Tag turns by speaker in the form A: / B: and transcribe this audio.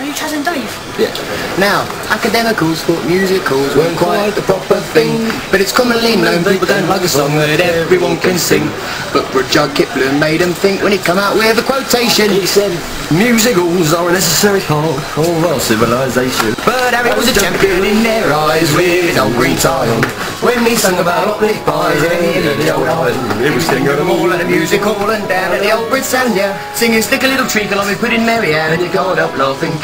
A: Are you Chas Dave?
B: Yeah. Now, academicals thought musicals weren't quite the proper thing, but it's commonly known people don't like a song that everyone can sing. But Rudyard Kipling made them think when he come out with a quotation.
C: He said, musicals are a necessary part of our civilization.
B: But Harry was a champion in their eyes with old green tie on. When he sung about hot pies in the old island, he was singing them all at a music hall and down at the old Britannia, singing Stick a Little Treacle on me, putting Mary Ann, and you can't help laughing.